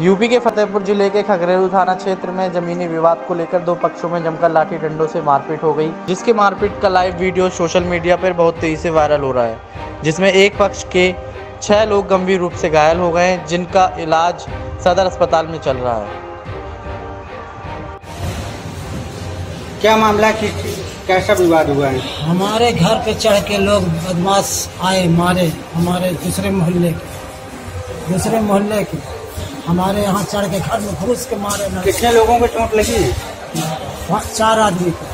UP के फतेहपुर ज़िले के खगरेलू थाना क्षेत्र में जमीनी विवाद को लेकर दो पक्षों में जमकर लाठी डंडों से मारपीट हो गई जिसके मारपीट का लाइव वीडियो सोशल मीडिया पर बहुत तेज़ी से वायरल हो रहा है जिसमें एक पक्ष के छह लोग गंभीर रूप से घायल हो गए हैं जिनका इलाज सदर अस्पताल में चल रहा है। क्या मामला कि कैसा विवाद हुआ है? हमारे घर पे चढ़ के लोग बदमाश आए मारे हमारे दूसरे मोहल्ले के दूसरे मोहल्ले के। हमारे यहाँ चढ़ के घर में घुस के मारे कितने लोगों को चोट लगी? चार आदमी को।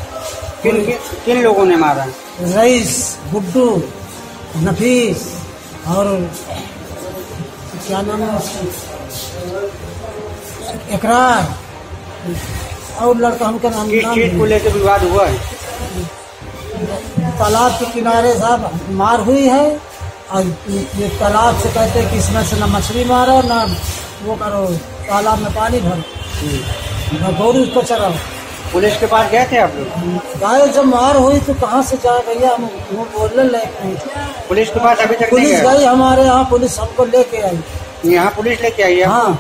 किन किन, किन लोगों ने मारा? रईस गुड्डू नफीस और क्या नाम है उसका? इकरार और लड़का हमका नाम किस चीज़ को। लेकर विवाद हुआ है? तालाब के किनारे साहब मार हुई है और ये तालाब से कहते हैं कि इसमें से ना मछली मारो ना वो करो तालाब में पानी भरो। गौरी को चराओ पुलिस के पास गए थे आप लोग? गाय जब मार हुई तो कहाँ से जाए भैया हम वो बोलने लायक नहीं थे। पुलिस के पास अभी तक पुलिस गई हमारे यहाँ पुलिस हमको लेके आई। यहाँ पुलिस लेके आई है? हाँ।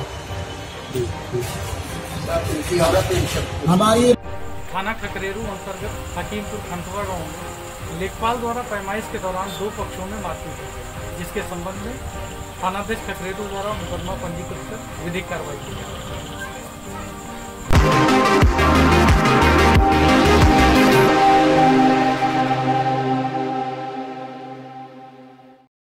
हमारी थाना खकरेरू अंतर्गत हकीमपुर खंडवा गाँव में लेखपाल द्वारा पैमाइश के दौरान दो पक्षों में मारपीट हुई जिसके संबंध में थानाध्यक्ष खकरेरू द्वारा मुकदमा पंजीकृत कर विधिक कार्रवाई की गई